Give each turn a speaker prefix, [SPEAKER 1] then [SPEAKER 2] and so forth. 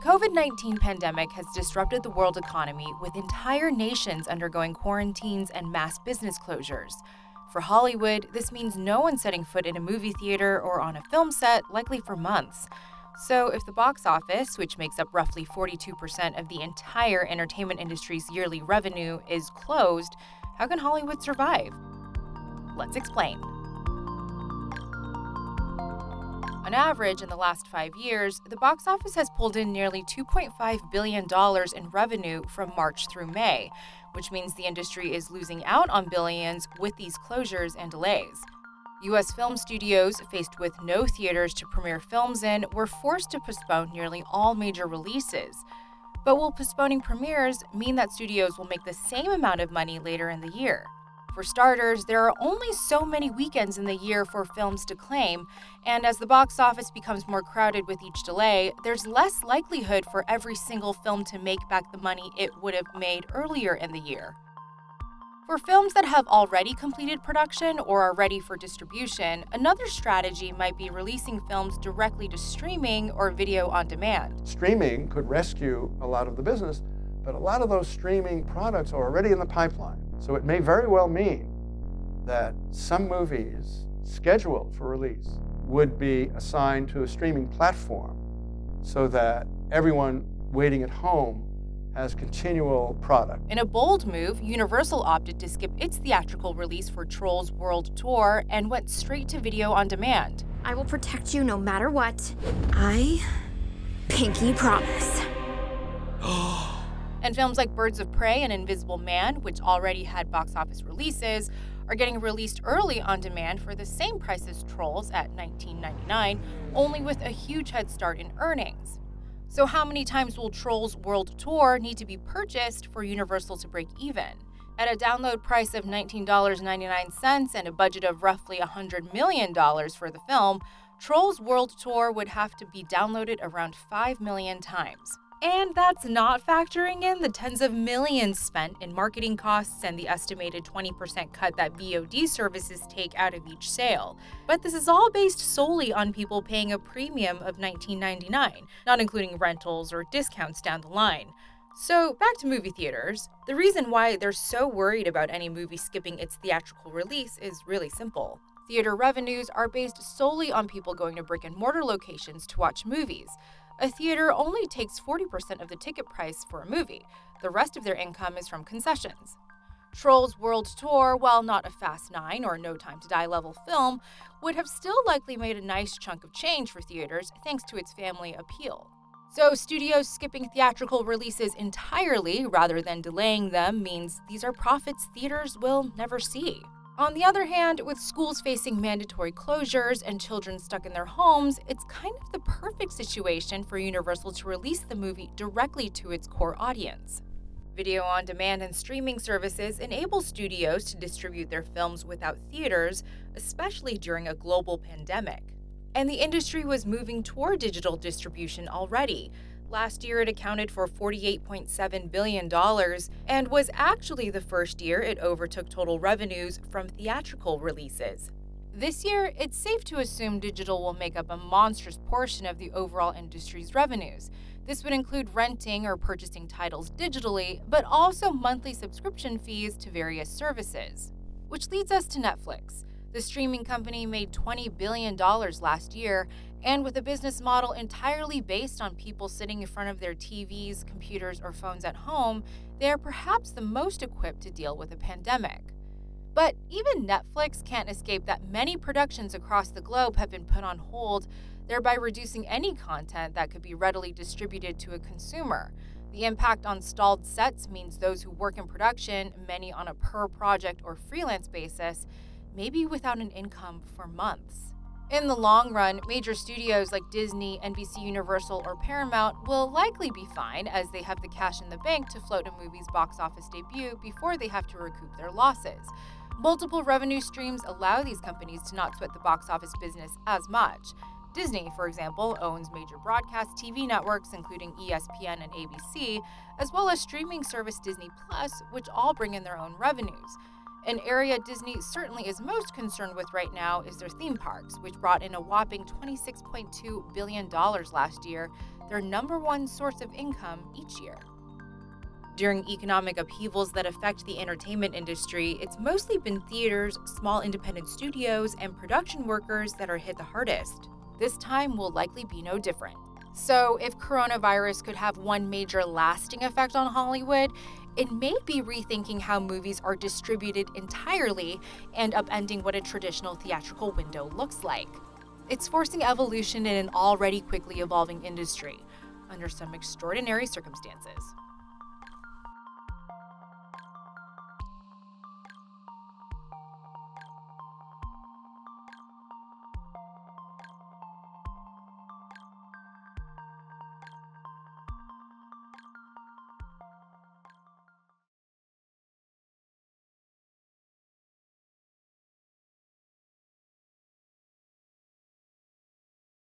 [SPEAKER 1] COVID 19 pandemic has disrupted the world economy with entire nations undergoing quarantines and mass business closures. For Hollywood, this means no one setting foot in a movie theater or on a film set, likely for months. So, if the box office, which makes up roughly 42% of the entire entertainment industry's yearly revenue, is closed, how can Hollywood survive? Let's explain. On average, in the last five years, the box office has pulled in nearly $2.5 billion in revenue from March through May, which means the industry is losing out on billions with these closures and delays. U.S. film studios, faced with no theaters to premiere films in, were forced to postpone nearly all major releases. But will postponing premieres mean that studios will make the same amount of money later in the year? For starters, there are only so many weekends in the year for films to claim, and as the box office becomes more crowded with each delay, there's less likelihood for every single film to make back the money it would have made earlier in the year. For films that have already completed production or are ready for distribution, another strategy might be releasing films directly to streaming or video on demand.
[SPEAKER 2] Streaming could rescue a lot of the business, but a lot of those streaming products are already in the pipeline. So it may very well mean that some movies scheduled for release would be assigned to a streaming platform so that everyone waiting at home has continual product.
[SPEAKER 1] In a bold move, Universal opted to skip its theatrical release for Trolls World Tour and went straight to video on demand.
[SPEAKER 3] I will protect you no matter what. I pinky promise.
[SPEAKER 1] And films like Birds of Prey and Invisible Man, which already had box office releases, are getting released early on demand for the same price as Trolls at $19.99, only with a huge head start in earnings. So, how many times will Trolls World Tour need to be purchased for Universal to break even? At a download price of $19.99 and a budget of roughly $100 million for the film, Trolls World Tour would have to be downloaded around 5 million times. And that's not factoring in the tens of millions spent in marketing costs and the estimated 20% cut that VOD services take out of each sale. But this is all based solely on people paying a premium of $19.99, not including rentals or discounts down the line. So, back to movie theaters. The reason why they're so worried about any movie skipping its theatrical release is really simple. Theater revenues are based solely on people going to brick and mortar locations to watch movies a theater only takes 40% of the ticket price for a movie. The rest of their income is from concessions. Trolls World Tour, while not a Fast 9 or No Time to Die level film, would have still likely made a nice chunk of change for theaters thanks to its family appeal. So, studios skipping theatrical releases entirely rather than delaying them means these are profits theaters will never see. On the other hand, with schools facing mandatory closures and children stuck in their homes, it's kind of the perfect situation for Universal to release the movie directly to its core audience. Video on demand and streaming services enable studios to distribute their films without theaters, especially during a global pandemic. And the industry was moving toward digital distribution already, Last year, it accounted for $48.7 billion and was actually the first year it overtook total revenues from theatrical releases. This year, it's safe to assume digital will make up a monstrous portion of the overall industry's revenues. This would include renting or purchasing titles digitally, but also monthly subscription fees to various services. Which leads us to Netflix. The streaming company made $20 billion last year, and with a business model entirely based on people sitting in front of their TVs, computers, or phones at home, they are perhaps the most equipped to deal with a pandemic. But even Netflix can't escape that many productions across the globe have been put on hold, thereby reducing any content that could be readily distributed to a consumer. The impact on stalled sets means those who work in production, many on a per project or freelance basis, maybe without an income for months. In the long run, major studios like Disney, NBC Universal, or Paramount will likely be fine as they have the cash in the bank to float a movie's box office debut before they have to recoup their losses. Multiple revenue streams allow these companies to not sweat the box office business as much. Disney, for example, owns major broadcast TV networks including ESPN and ABC, as well as streaming service Disney Plus, which all bring in their own revenues. An area Disney certainly is most concerned with right now is their theme parks, which brought in a whopping $26.2 billion last year, their number one source of income each year. During economic upheavals that affect the entertainment industry, it's mostly been theaters, small independent studios, and production workers that are hit the hardest. This time will likely be no different. So, if coronavirus could have one major lasting effect on Hollywood, it may be rethinking how movies are distributed entirely and upending what a traditional theatrical window looks like. It's forcing evolution in an already quickly evolving industry under some extraordinary circumstances.